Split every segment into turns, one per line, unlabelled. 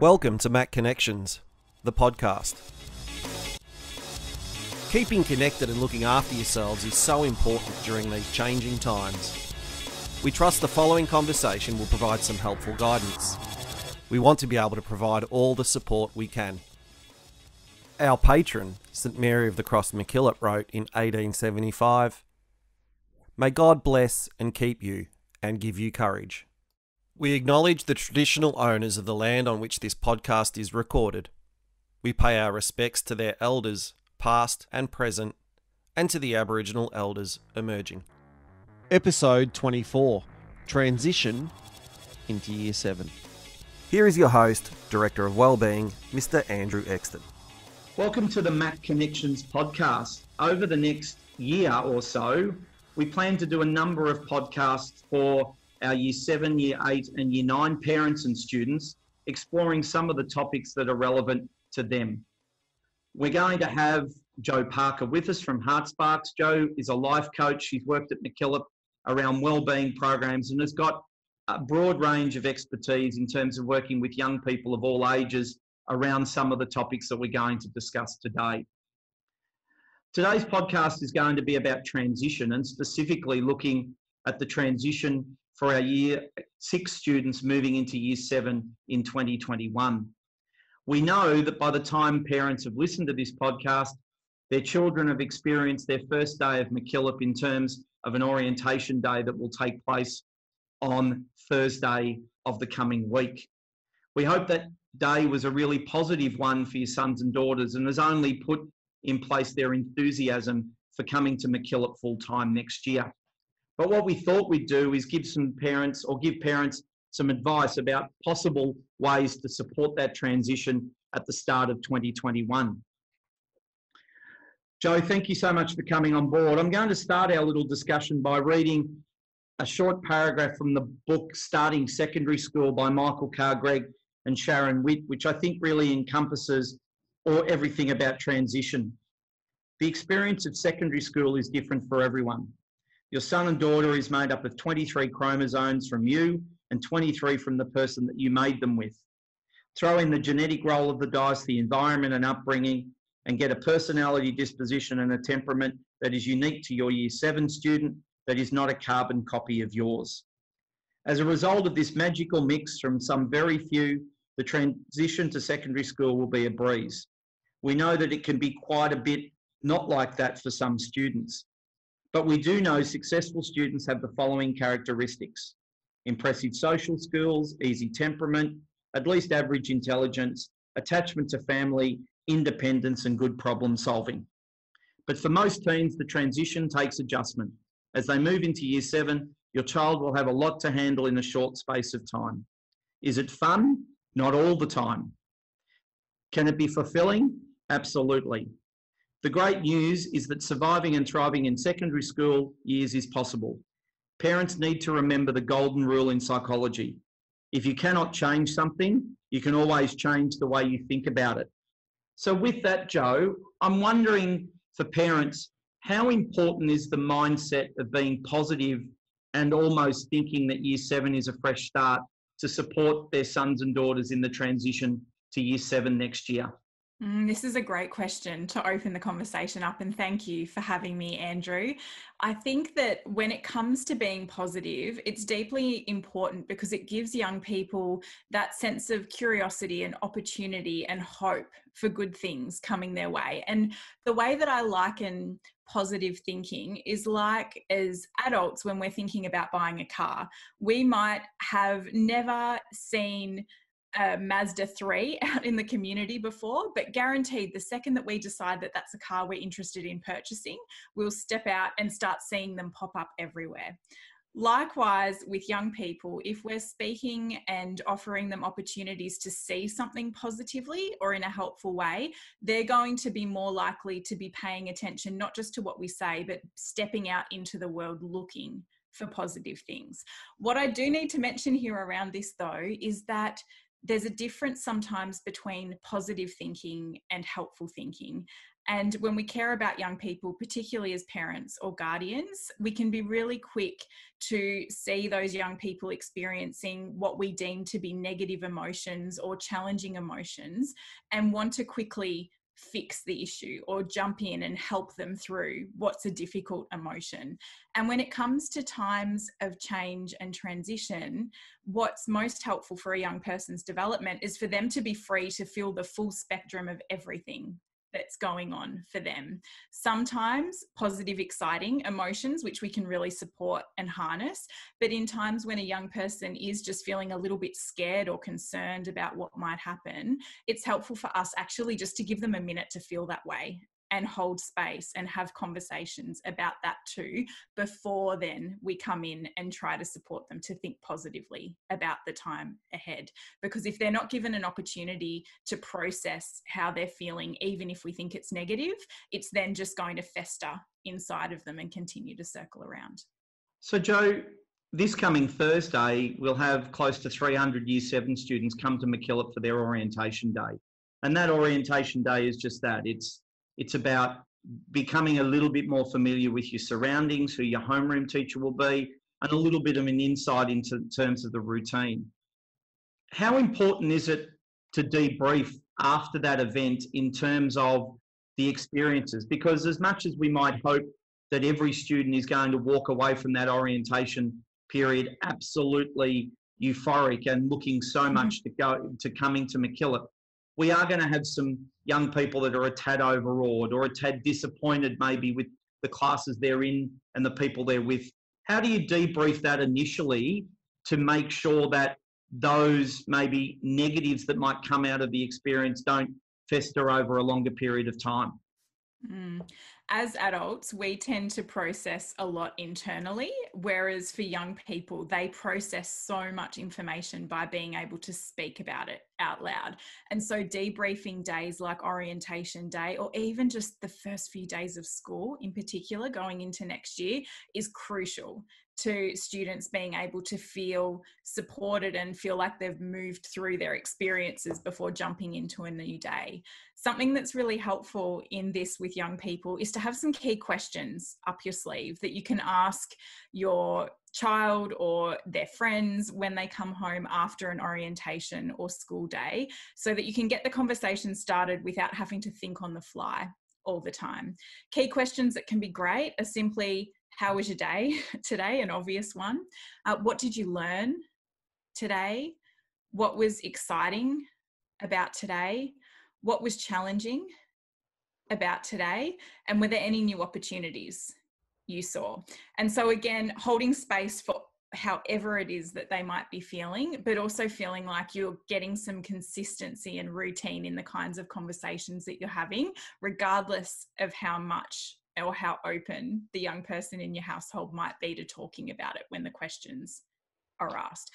Welcome to MacK Connections, the podcast. Keeping connected and looking after yourselves is so important during these changing times. We trust the following conversation will provide some helpful guidance. We want to be able to provide all the support we can. Our patron, St Mary of the Cross MacKillop, wrote in 1875 May God bless and keep you and give you courage. We acknowledge the traditional owners of the land on which this podcast is recorded. We pay our respects to their elders, past and present, and to the Aboriginal elders emerging. Episode 24 Transition into Year 7. Here is your host, Director of Wellbeing, Mr. Andrew Exton.
Welcome to the MacK Connections podcast. Over the next year or so, we plan to do a number of podcasts for our year seven, year eight, and year nine parents and students, exploring some of the topics that are relevant to them. We're going to have Joe Parker with us from Heartsparks. Joe is a life coach. She's worked at MacKillop around wellbeing programs and has got a broad range of expertise in terms of working with young people of all ages around some of the topics that we're going to discuss today. Today's podcast is going to be about transition and specifically looking at the transition for our year six students moving into year seven in 2021. We know that by the time parents have listened to this podcast, their children have experienced their first day of MacKillop in terms of an orientation day that will take place on Thursday of the coming week. We hope that day was a really positive one for your sons and daughters and has only put in place their enthusiasm for coming to MacKillop full time next year. But what we thought we'd do is give some parents or give parents some advice about possible ways to support that transition at the start of 2021. Joe, thank you so much for coming on board. I'm going to start our little discussion by reading a short paragraph from the book Starting Secondary School by Michael Carr Gregg and Sharon Witt, which I think really encompasses or everything about transition. The experience of secondary school is different for everyone. Your son and daughter is made up of 23 chromosomes from you and 23 from the person that you made them with. Throw in the genetic roll of the dice, the environment and upbringing, and get a personality, disposition, and a temperament that is unique to your year seven student that is not a carbon copy of yours. As a result of this magical mix from some very few, the transition to secondary school will be a breeze. We know that it can be quite a bit not like that for some students. But we do know successful students have the following characteristics impressive social skills, easy temperament, at least average intelligence, attachment to family, independence, and good problem solving. But for most teens, the transition takes adjustment. As they move into year seven, your child will have a lot to handle in a short space of time. Is it fun? Not all the time. Can it be fulfilling? Absolutely. The great news is that surviving and thriving in secondary school years is possible. Parents need to remember the golden rule in psychology. If you cannot change something, you can always change the way you think about it. So, with that, Joe, I'm wondering for parents, how important is the mindset of being positive and almost thinking that year seven is a fresh start to support their sons and daughters in the transition to year seven next year?
Mm, this is a great question to open the conversation up, and thank you for having me, Andrew. I think that when it comes to being positive, it's deeply important because it gives young people that sense of curiosity and opportunity and hope for good things coming their way. And the way that I liken positive thinking is like as adults when we're thinking about buying a car, we might have never seen a Mazda 3 out in the community before, but guaranteed the second that we decide that that's a car we're interested in purchasing, we'll step out and start seeing them pop up everywhere. Likewise, with young people, if we're speaking and offering them opportunities to see something positively or in a helpful way, they're going to be more likely to be paying attention not just to what we say, but stepping out into the world looking for positive things. What I do need to mention here around this, though, is that there's a difference sometimes between positive thinking and helpful thinking. And when we care about young people, particularly as parents or guardians, we can be really quick to see those young people experiencing what we deem to be negative emotions or challenging emotions and want to quickly fix the issue or jump in and help them through what's a difficult emotion. And when it comes to times of change and transition, what's most helpful for a young person's development is for them to be free to feel the full spectrum of everything that's going on for them. Sometimes positive, exciting emotions, which we can really support and harness. But in times when a young person is just feeling a little bit scared or concerned about what might happen, it's helpful for us actually just to give them a minute to feel that way and hold space and have conversations about that too before then we come in and try to support them to think positively about the time ahead because if they're not given an opportunity to process how they're feeling even if we think it's negative it's then just going to fester inside of them and continue to circle around
so joe this coming Thursday, we'll have close to 300 Year 7 students come to MacKillop for their orientation day. And that orientation day is just that it's it's about becoming a little bit more familiar with your surroundings, who your homeroom teacher will be, and a little bit of an insight into terms of the routine. How important is it to debrief after that event in terms of the experiences? Because as much as we might hope that every student is going to walk away from that orientation period absolutely euphoric and looking so mm-hmm. much to go to coming to MacKillop, we are going to have some young people that are a tad overawed or a tad disappointed maybe with the classes they're in and the people they're with. How do you debrief that initially to make sure that those maybe negatives that might come out of the experience don't fester over a longer period of time?
Mm as adults, we tend to process a lot internally, whereas for young people, they process so much information by being able to speak about it out loud. And so, debriefing days like orientation day, or even just the first few days of school in particular, going into next year, is crucial to students being able to feel supported and feel like they've moved through their experiences before jumping into a new day. Something that's really helpful in this with young people is to have some key questions up your sleeve that you can ask your child or their friends when they come home after an orientation or school day so that you can get the conversation started without having to think on the fly all the time. Key questions that can be great are simply how was your day today? An obvious one. Uh, what did you learn today? What was exciting about today? What was challenging about today? And were there any new opportunities you saw? And so, again, holding space for however it is that they might be feeling, but also feeling like you're getting some consistency and routine in the kinds of conversations that you're having, regardless of how much or how open the young person in your household might be to talking about it when the questions are asked.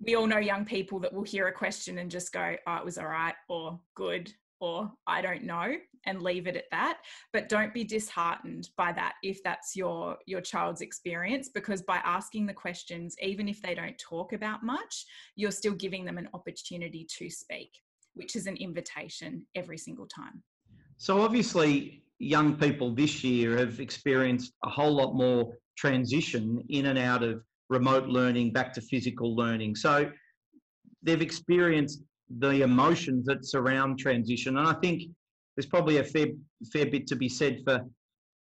We all know young people that will hear a question and just go, oh, it was all right, or good, or I don't know, and leave it at that. But don't be disheartened by that if that's your, your child's experience, because by asking the questions, even if they don't talk about much, you're still giving them an opportunity to speak, which is an invitation every single time.
So, obviously, young people this year have experienced a whole lot more transition in and out of remote learning back to physical learning. So they've experienced the emotions that surround transition. And I think there's probably a fair fair bit to be said for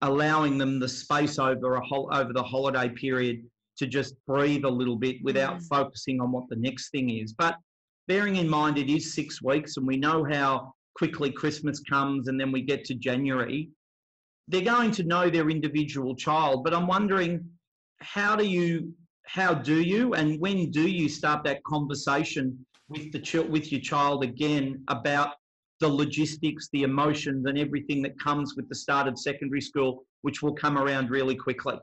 allowing them the space over a whole over the holiday period to just breathe a little bit without mm. focusing on what the next thing is. But bearing in mind it is six weeks and we know how quickly Christmas comes and then we get to January, they're going to know their individual child. But I'm wondering, how do you, how do you, and when do you start that conversation with the with your child again about the logistics, the emotions, and everything that comes with the start of secondary school, which will come around really quickly?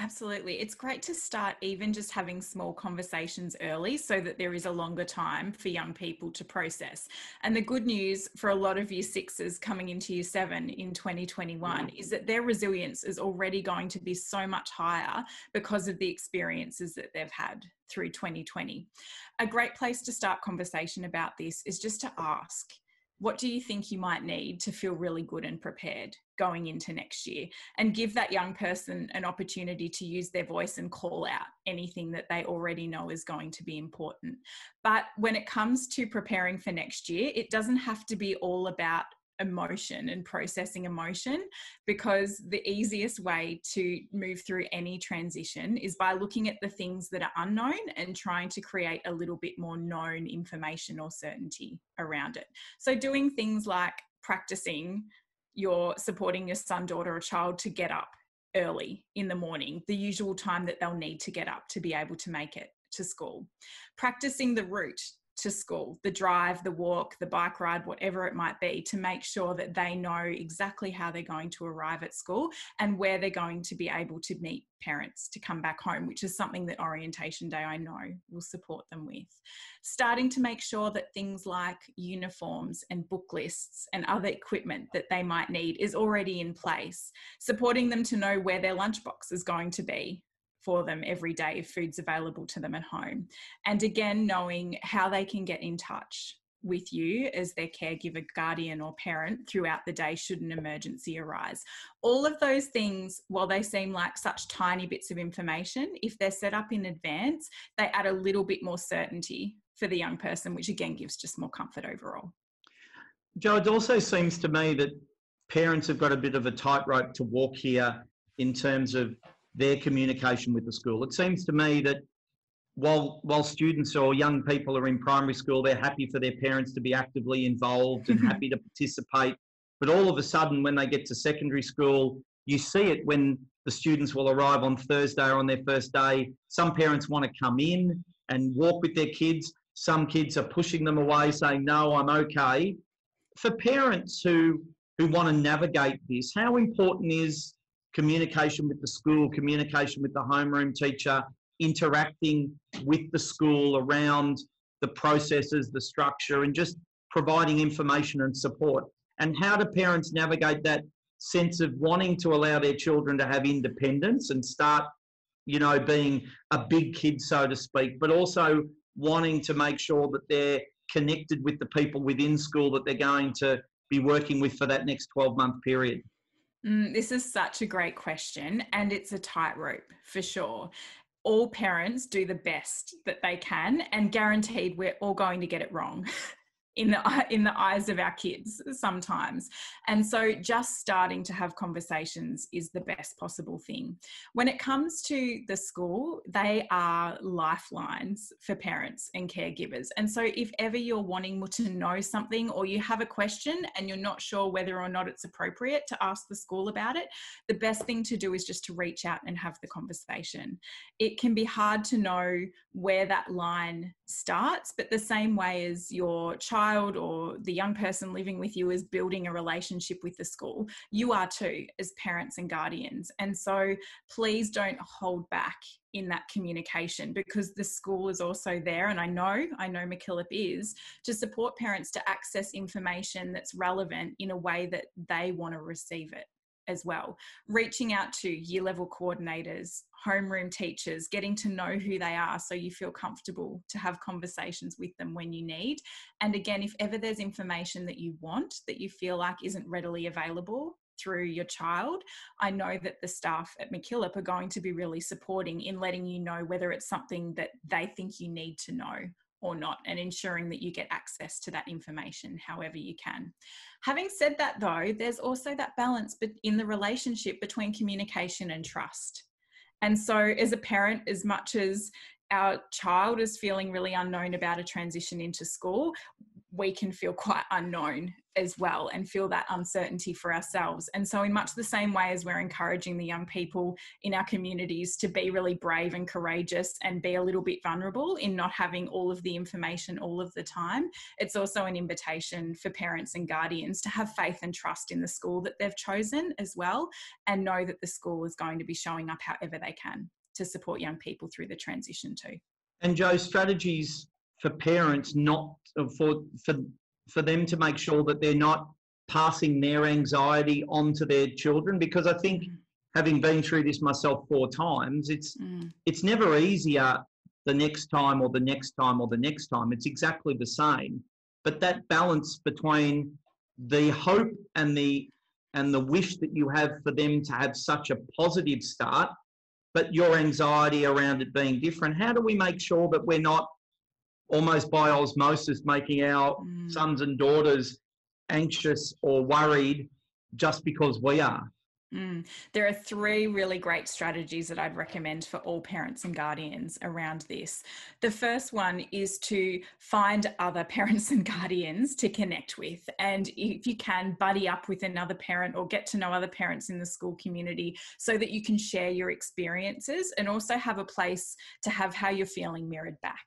Absolutely. It's great to start even just having small conversations early so that there is a longer time for young people to process. And the good news for a lot of year sixes coming into year seven in 2021 mm. is that their resilience is already going to be so much higher because of the experiences that they've had through 2020. A great place to start conversation about this is just to ask what do you think you might need to feel really good and prepared going into next year? And give that young person an opportunity to use their voice and call out anything that they already know is going to be important. But when it comes to preparing for next year, it doesn't have to be all about emotion and processing emotion because the easiest way to move through any transition is by looking at the things that are unknown and trying to create a little bit more known information or certainty around it. So, doing things like practicing your supporting your son, daughter, or child to get up early in the morning, the usual time that they'll need to get up to be able to make it to school. Practicing the route to school the drive, the walk, the bike ride, whatever it might be to make sure that they know exactly how they're going to arrive at school and where they're going to be able to meet parents to come back home, which is something that Orientation Day I know will support them with. Starting to make sure that things like uniforms and book lists and other equipment that they might need is already in place, supporting them to know where their lunchbox is going to be for them every day if food's available to them at home. And again, knowing how they can get in touch with you as their caregiver, guardian, or parent throughout the day should an emergency arise. All of those things, while they seem like such tiny bits of information, if they're set up in advance, they add a little bit more certainty for the young person, which again gives just more comfort overall.
Joe, it also seems to me that parents have got a bit of a tightrope to walk here in terms of their communication with the school. It seems to me that while while students or young people are in primary school, they're happy for their parents to be actively involved and happy to participate. But all of a sudden, when they get to secondary school, you see it when the students will arrive on Thursday or on their first day. Some parents want to come in and walk with their kids. Some kids are pushing them away, saying, "No, I'm okay." For parents who who want to navigate this, how important is communication with the school, communication with the homeroom teacher, interacting with the school around the processes, the structure, and just providing information and support. And how do parents navigate that sense of wanting to allow their children to have independence and start, you know, being a big kid, so to speak, but also wanting to make sure that they're connected with the people within school that they're going to be working with for that next 12 month period?
Mm, this is such a great question, and it's a tightrope for sure. All parents do the best that they can, and guaranteed we're all going to get it wrong. in the in the eyes of our kids sometimes. And so just starting to have conversations is the best possible thing. When it comes to the school they are lifelines for parents and caregivers. And so if ever you're wanting to know something or you have a question and you're not sure whether or not it's appropriate to ask the school about it the best thing to do is just to reach out and have the conversation. It can be hard to know where that line starts but the same way as your child child or the young person living with you is building a relationship with the school, you are too as parents and guardians. And so please don't hold back in that communication because the school is also there. And I know I know MacKillop is to support parents to access information that's relevant in a way that they want to receive it as well. Reaching out to year level coordinators, homeroom teachers, getting to know who they are so you feel comfortable to have conversations with them when you need. And again, if ever there's information that you want that you feel like isn't readily available, through your child, I know that the staff at MacKillop are going to be really supporting in letting you know whether it's something that they think you need to know or not, and ensuring that you get access to that information however you can. Having said that, though, there's also that balance in the relationship between communication and trust. And so, as a parent, as much as our child is feeling really unknown about a transition into school, we can feel quite unknown as well and feel that uncertainty for ourselves. And so, in much the same way as we're encouraging the young people in our communities to be really brave and courageous and be a little bit vulnerable in not having all of the information all of the time, it's also an invitation for parents and guardians to have faith and trust in the school that they've chosen as well and know that the school is going to be showing up however they can to support young people through the transition too.
And Joe, strategies for parents not for for for them to make sure that they're not passing their anxiety on to their children because I think having been through this myself four times, it's mm. it's never easier the next time or the next time or the next time. It's exactly the same. but that balance between the hope and the and the wish that you have for them to have such a positive start, but your anxiety around it being different. How do we make sure that we're not almost by osmosis making our mm. sons and daughters anxious or worried just because we are?
Mm. There are three really great strategies that I'd recommend for all parents and guardians around this. The first one is to find other parents and guardians to connect with. And if you can, buddy up with another parent or get to know other parents in the school community so that you can share your experiences and also have a place to have how you're feeling mirrored back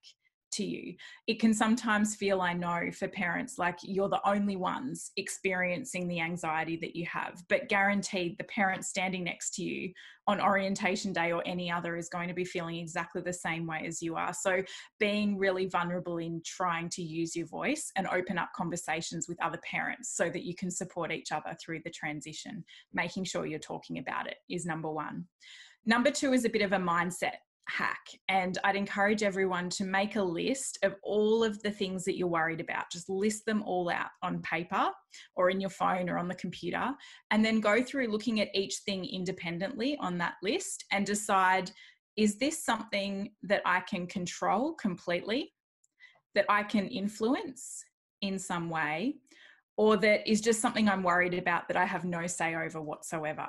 to you. It can sometimes feel, I know, for parents like you're the only ones experiencing the anxiety that you have, but guaranteed the parent standing next to you on orientation day or any other is going to be feeling exactly the same way as you are. So, being really vulnerable in trying to use your voice and open up conversations with other parents so that you can support each other through the transition, making sure you're talking about it is number one. Number two is a bit of a mindset hack. And I'd encourage everyone to make a list of all of the things that you're worried about. Just list them all out on paper or in your phone or on the computer, and then go through looking at each thing independently on that list and decide is this something that I can control completely, that I can influence in some way? Or that is just something I'm worried about that I have no say over whatsoever.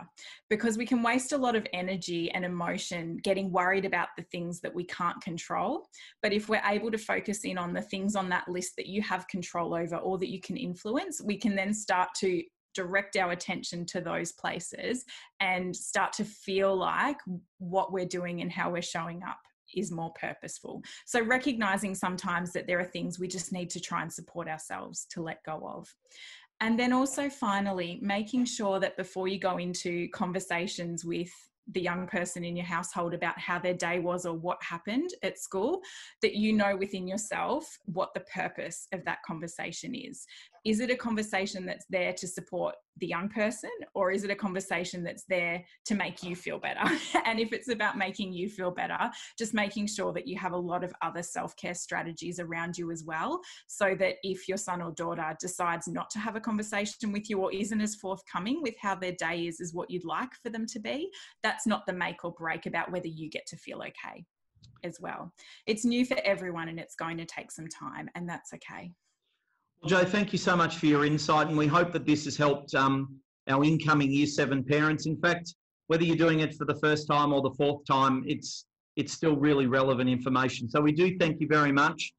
Because we can waste a lot of energy and emotion getting worried about the things that we can't control. But if we're able to focus in on the things on that list that you have control over or that you can influence, we can then start to direct our attention to those places and start to feel like what we're doing and how we're showing up is more purposeful. So, recognizing sometimes that there are things we just need to try and support ourselves to let go of. And then also, finally, making sure that before you go into conversations with the young person in your household about how their day was or what happened at school, that you know within yourself what the purpose of that conversation is. Is it a conversation that's there to support the young person, or is it a conversation that's there to make you feel better? and if it's about making you feel better, just making sure that you have a lot of other self care strategies around you as well, so that if your son or daughter decides not to have a conversation with you or isn't as forthcoming with how their day is as what you'd like for them to be, that's not the make or break about whether you get to feel okay as well. It's new for everyone and it's going to take some time, and that's okay.
Well, Joe, thank you so much for your insight, and we hope that this has helped um, our incoming Year Seven parents. In fact, whether you're doing it for the first time or the fourth time, it's it's still really relevant information. So we do thank you very much.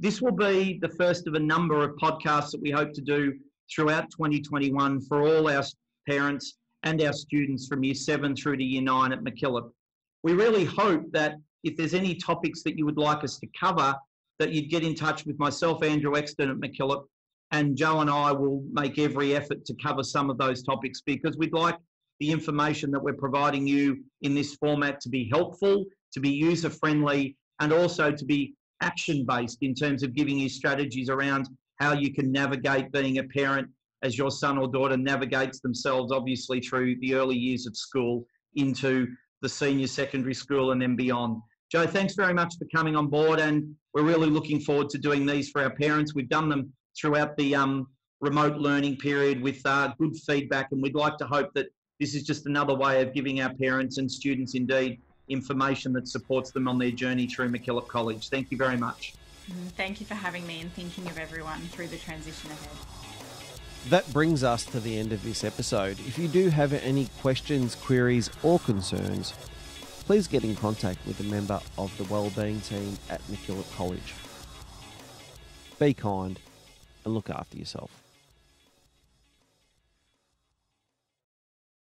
This will be the first of a number of podcasts that we hope to do throughout 2021 for all our parents and our students from Year Seven through to Year Nine at MacKillop. We really hope that if there's any topics that you would like us to cover, that you'd get in touch with myself, Andrew Exton at MacKillop, and Joe and I will make every effort to cover some of those topics because we'd like the information that we're providing you in this format to be helpful, to be user friendly, and also to be action based in terms of giving you strategies around how you can navigate being a parent as your son or daughter navigates themselves, obviously, through the early years of school into the senior secondary school and then beyond. Joe, thanks very much for coming on board, and we're really looking forward to doing these for our parents. We've done them throughout the um, remote learning period with uh, good feedback, and we'd like to hope that this is just another way of giving our parents and students, indeed, information that supports them on their journey through MacKillop College. Thank you very much.
Mm, thank you for having me and thinking of everyone through the transition ahead.
That brings us to the end of this episode. If you do have any questions, queries, or concerns, please get in contact with a member of the wellbeing team at MacKillop College. Be kind and look after yourself.